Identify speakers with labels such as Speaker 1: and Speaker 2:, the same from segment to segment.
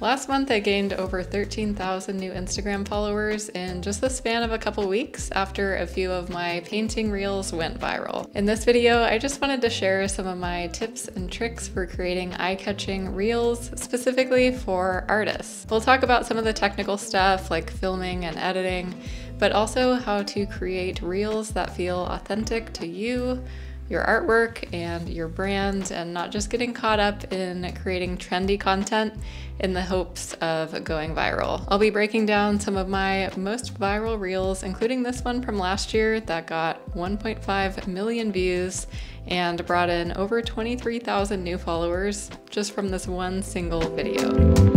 Speaker 1: Last month, I gained over 13,000 new Instagram followers in just the span of a couple weeks after a few of my painting reels went viral. In this video, I just wanted to share some of my tips and tricks for creating eye-catching reels, specifically for artists. We'll talk about some of the technical stuff like filming and editing, but also how to create reels that feel authentic to you, your artwork and your brand and not just getting caught up in creating trendy content in the hopes of going viral. I'll be breaking down some of my most viral reels, including this one from last year that got 1.5 million views and brought in over 23,000 new followers just from this one single video.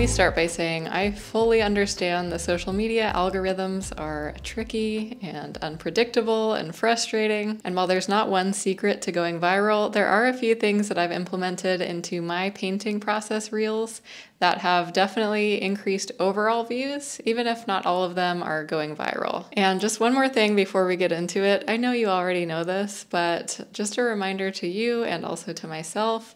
Speaker 1: Me start by saying I fully understand the social media algorithms are tricky and unpredictable and frustrating. And while there's not one secret to going viral, there are a few things that I've implemented into my painting process reels that have definitely increased overall views, even if not all of them are going viral. And just one more thing before we get into it I know you already know this, but just a reminder to you and also to myself.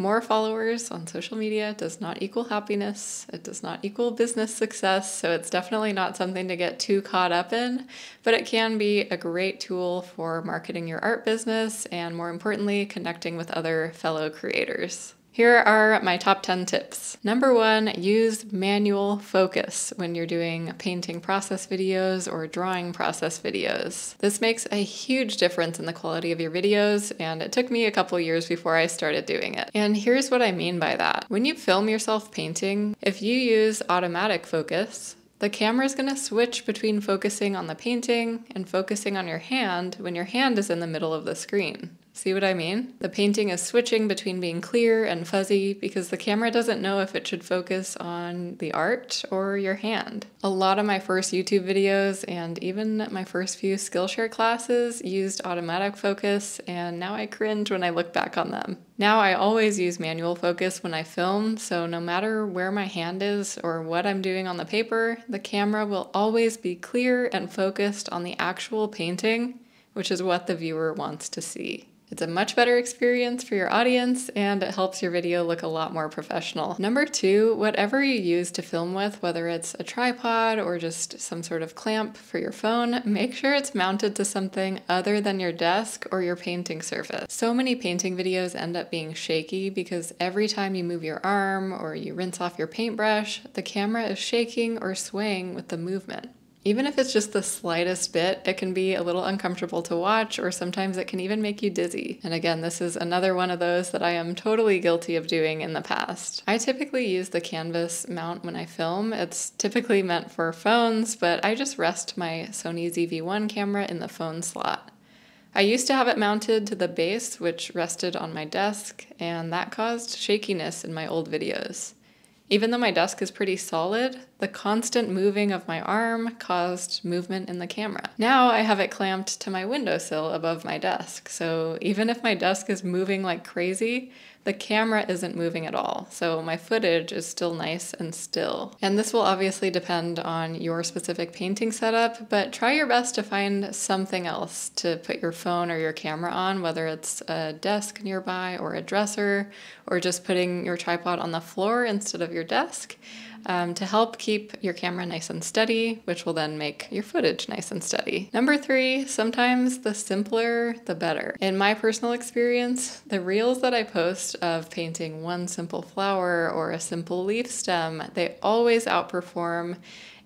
Speaker 1: More followers on social media does not equal happiness. It does not equal business success. So it's definitely not something to get too caught up in, but it can be a great tool for marketing your art business and, more importantly, connecting with other fellow creators. Here are my top 10 tips. Number one, use manual focus when you're doing painting process videos or drawing process videos. This makes a huge difference in the quality of your videos, and it took me a couple years before I started doing it. And here's what I mean by that. When you film yourself painting, if you use automatic focus, the camera is going to switch between focusing on the painting and focusing on your hand when your hand is in the middle of the screen. See what I mean? The painting is switching between being clear and fuzzy because the camera doesn't know if it should focus on the art or your hand. A lot of my first YouTube videos and even my first few Skillshare classes used automatic focus, and now I cringe when I look back on them. Now I always use manual focus when I film, so no matter where my hand is or what I'm doing on the paper, the camera will always be clear and focused on the actual painting, which is what the viewer wants to see. It's a much better experience for your audience and it helps your video look a lot more professional. Number two, whatever you use to film with, whether it's a tripod or just some sort of clamp for your phone, make sure it's mounted to something other than your desk or your painting surface. So many painting videos end up being shaky because every time you move your arm or you rinse off your paintbrush, the camera is shaking or swaying with the movement. Even if it's just the slightest bit, it can be a little uncomfortable to watch, or sometimes it can even make you dizzy. And again, this is another one of those that I am totally guilty of doing in the past. I typically use the canvas mount when I film. It's typically meant for phones, but I just rest my Sony ZV-1 camera in the phone slot. I used to have it mounted to the base, which rested on my desk, and that caused shakiness in my old videos. Even though my desk is pretty solid, the constant moving of my arm caused movement in the camera. Now I have it clamped to my windowsill above my desk, so even if my desk is moving like crazy, the camera isn't moving at all, so my footage is still nice and still. And this will obviously depend on your specific painting setup, but try your best to find something else to put your phone or your camera on, whether it's a desk nearby or a dresser, or just putting your tripod on the floor instead of your desk um, to help keep your camera nice and steady, which will then make your footage nice and steady. Number three, sometimes the simpler, the better. In my personal experience, the reels that I post of painting one simple flower or a simple leaf stem, they always outperform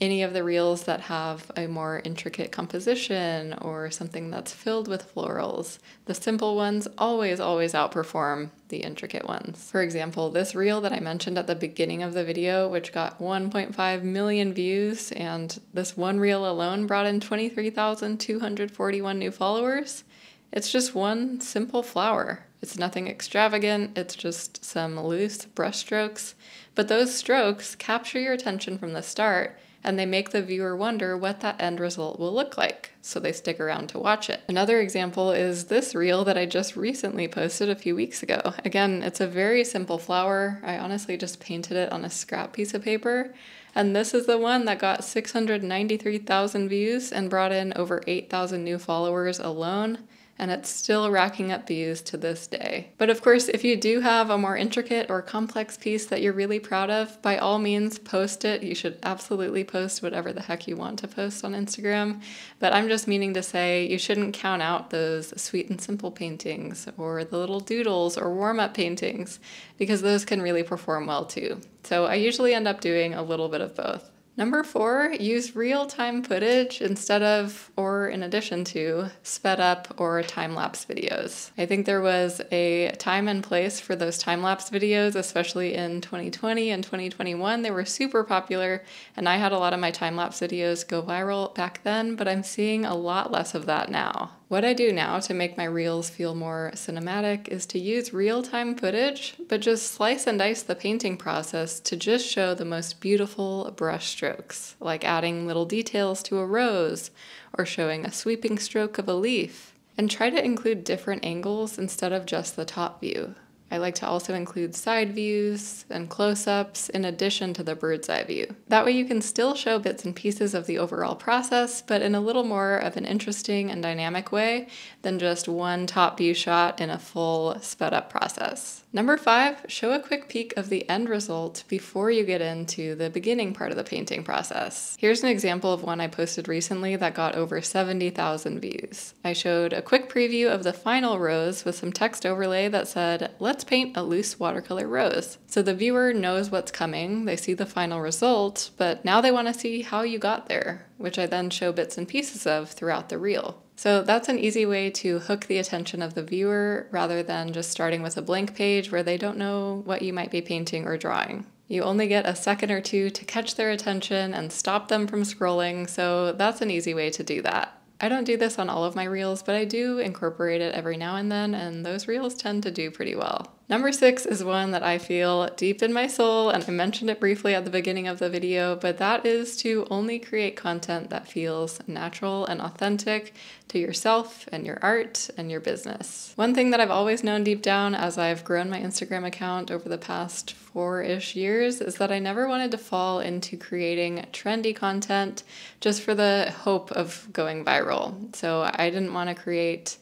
Speaker 1: any of the reels that have a more intricate composition or something that's filled with florals. The simple ones always, always outperform the intricate ones. For example, this reel that I mentioned at the beginning of the video, which got 1.5 million views, and this one reel alone brought in 23,241 new followers, it's just one simple flower. It's nothing extravagant, it's just some loose brushstrokes, but those strokes capture your attention from the start and they make the viewer wonder what that end result will look like, so they stick around to watch it. Another example is this reel that I just recently posted a few weeks ago. Again, it's a very simple flower. I honestly just painted it on a scrap piece of paper, and this is the one that got 693,000 views and brought in over 8,000 new followers alone and it's still racking up views to this day. But of course, if you do have a more intricate or complex piece that you're really proud of, by all means post it. You should absolutely post whatever the heck you want to post on Instagram. But I'm just meaning to say you shouldn't count out those sweet and simple paintings or the little doodles or warm up paintings because those can really perform well too. So I usually end up doing a little bit of both. Number four, use real time footage instead of, or in addition to, sped up or time lapse videos. I think there was a time and place for those time lapse videos, especially in 2020 and 2021. They were super popular, and I had a lot of my time lapse videos go viral back then, but I'm seeing a lot less of that now. What I do now to make my reels feel more cinematic is to use real time footage, but just slice and dice the painting process to just show the most beautiful brush strokes, like adding little details to a rose or showing a sweeping stroke of a leaf. And try to include different angles instead of just the top view. I like to also include side views and close ups in addition to the bird's eye view. That way, you can still show bits and pieces of the overall process, but in a little more of an interesting and dynamic way than just one top view shot in a full sped up process. Number five, show a quick peek of the end result before you get into the beginning part of the painting process. Here's an example of one I posted recently that got over 70,000 views. I showed a quick preview of the final rose with some text overlay that said, let's paint a loose watercolor rose. So the viewer knows what's coming, they see the final result, but now they want to see how you got there, which I then show bits and pieces of throughout the reel. So that's an easy way to hook the attention of the viewer rather than just starting with a blank page where they don't know what you might be painting or drawing. You only get a second or two to catch their attention and stop them from scrolling, so that's an easy way to do that. I don't do this on all of my reels, but I do incorporate it every now and then, and those reels tend to do pretty well. Number six is one that I feel deep in my soul, and I mentioned it briefly at the beginning of the video, but that is to only create content that feels natural and authentic to yourself and your art and your business. One thing that I've always known deep down as I've grown my Instagram account over the past four ish years is that I never wanted to fall into creating trendy content just for the hope of going viral. So I didn't want to create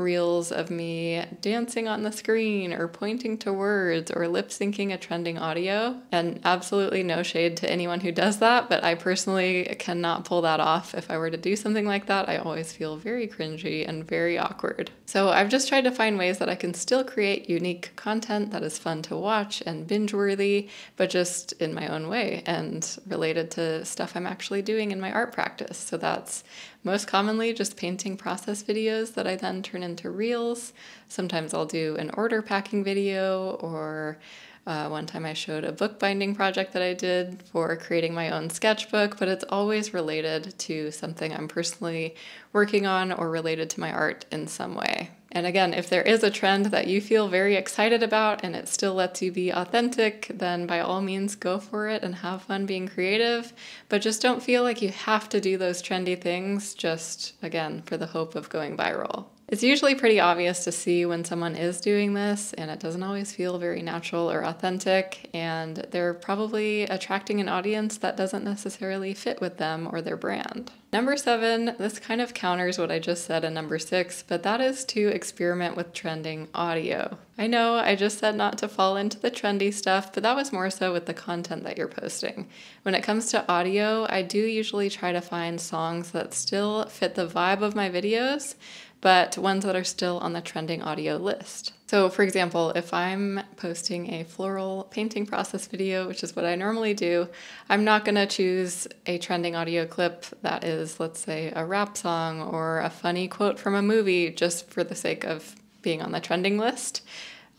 Speaker 1: reels of me dancing on the screen or pointing to words or lip syncing a trending audio. And absolutely no shade to anyone who does that, but I personally cannot pull that off. If I were to do something like that, I always feel very cringy and very awkward. So I've just tried to find ways that I can still create unique content that is fun to watch and binge worthy, but just in my own way and related to stuff I'm actually doing in my art practice. So that's most commonly, just painting process videos that I then turn into reels. Sometimes I'll do an order packing video, or uh, one time I showed a bookbinding project that I did for creating my own sketchbook, but it's always related to something I'm personally working on or related to my art in some way. And again, if there is a trend that you feel very excited about and it still lets you be authentic, then by all means go for it and have fun being creative. But just don't feel like you have to do those trendy things just, again, for the hope of going viral. It's usually pretty obvious to see when someone is doing this, and it doesn't always feel very natural or authentic, and they're probably attracting an audience that doesn't necessarily fit with them or their brand. Number seven, this kind of counters what I just said in number six, but that is to experiment with trending audio. I know I just said not to fall into the trendy stuff, but that was more so with the content that you're posting. When it comes to audio, I do usually try to find songs that still fit the vibe of my videos but ones that are still on the trending audio list. So, for example, if I'm posting a floral painting process video, which is what I normally do, I'm not going to choose a trending audio clip that is, let's say, a rap song or a funny quote from a movie just for the sake of being on the trending list.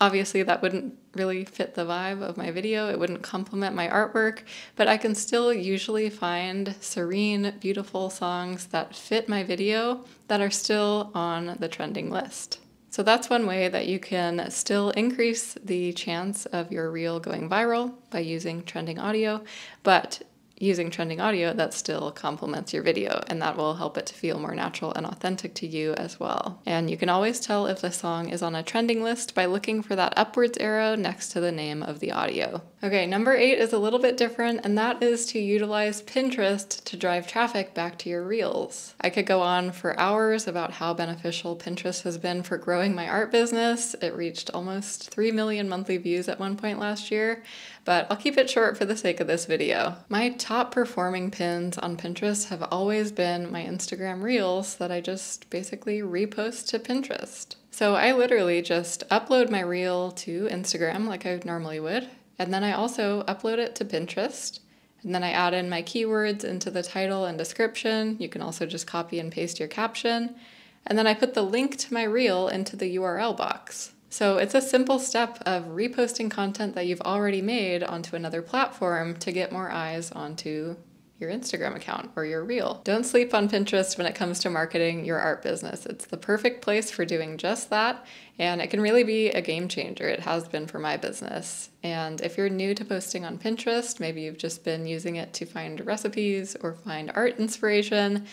Speaker 1: Obviously, that wouldn't really fit the vibe of my video. It wouldn't complement my artwork, but I can still usually find serene, beautiful songs that fit my video that are still on the trending list. So that's one way that you can still increase the chance of your reel going viral by using trending audio, but using trending audio that still complements your video, and that will help it to feel more natural and authentic to you as well. And you can always tell if the song is on a trending list by looking for that upwards arrow next to the name of the audio. Okay, number eight is a little bit different, and that is to utilize Pinterest to drive traffic back to your reels. I could go on for hours about how beneficial Pinterest has been for growing my art business. It reached almost 3 million monthly views at one point last year, but I'll keep it short for the sake of this video. My top performing pins on Pinterest have always been my Instagram Reels that I just basically repost to Pinterest. So I literally just upload my reel to Instagram like I normally would, and then I also upload it to Pinterest. And then I add in my keywords into the title and description. You can also just copy and paste your caption. And then I put the link to my reel into the URL box. So it's a simple step of reposting content that you've already made onto another platform to get more eyes onto your Instagram account or your reel. Don't sleep on Pinterest when it comes to marketing your art business. It's the perfect place for doing just that, and it can really be a game changer. It has been for my business. And if you're new to posting on Pinterest, maybe you've just been using it to find recipes or find art inspiration,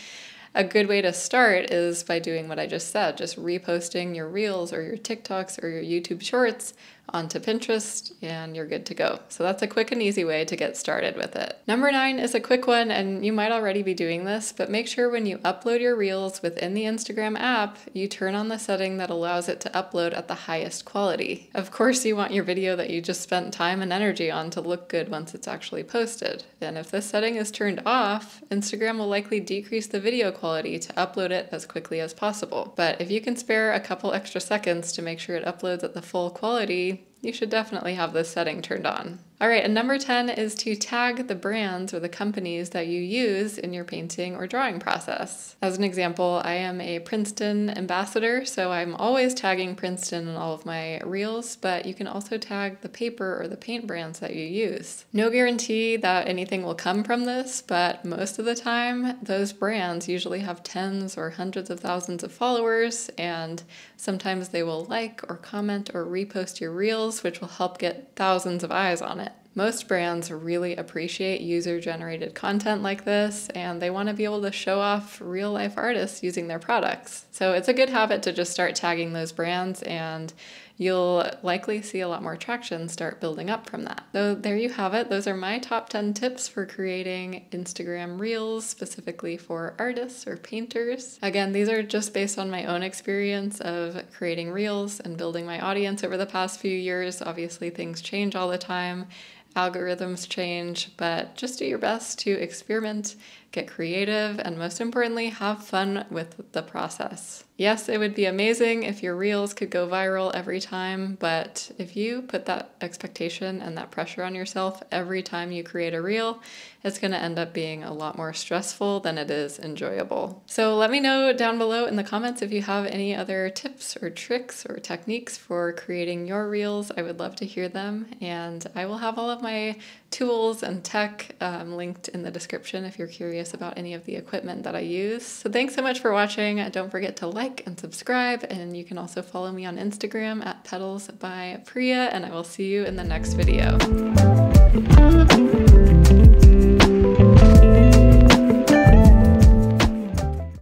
Speaker 1: a good way to start is by doing what I just said, just reposting your reels or your TikToks or your YouTube shorts onto Pinterest and you're good to go. So that's a quick and easy way to get started with it. Number nine is a quick one, and you might already be doing this, but make sure when you upload your Reels within the Instagram app, you turn on the setting that allows it to upload at the highest quality. Of course, you want your video that you just spent time and energy on to look good once it's actually posted. And if this setting is turned off, Instagram will likely decrease the video quality to upload it as quickly as possible. But if you can spare a couple extra seconds to make sure it uploads at the full quality, you should definitely have this setting turned on. All right, and number 10 is to tag the brands or the companies that you use in your painting or drawing process. As an example, I am a Princeton ambassador, so I'm always tagging Princeton in all of my reels, but you can also tag the paper or the paint brands that you use. No guarantee that anything will come from this, but most of the time, those brands usually have tens or hundreds of thousands of followers, and sometimes they will like or comment or repost your reels, which will help get thousands of eyes on it. Most brands really appreciate user generated content like this and they want to be able to show off real life artists using their products. So it's a good habit to just start tagging those brands and you'll likely see a lot more traction start building up from that. So there you have it. Those are my top 10 tips for creating Instagram Reels specifically for artists or painters. Again, these are just based on my own experience of creating Reels and building my audience over the past few years. Obviously, things change all the time algorithms change, but just do your best to experiment get creative, and most importantly, have fun with the process. Yes, it would be amazing if your reels could go viral every time, but if you put that expectation and that pressure on yourself every time you create a reel, it's going to end up being a lot more stressful than it is enjoyable. So let me know down below in the comments if you have any other tips or tricks or techniques for creating your reels. I would love to hear them, and I will have all of my tools and tech um, linked in the description if you're curious about any of the equipment that I use. So thanks so much for watching. Don't forget to like and subscribe, and you can also follow me on Instagram at Petals by Priya, and I will see you in the next video.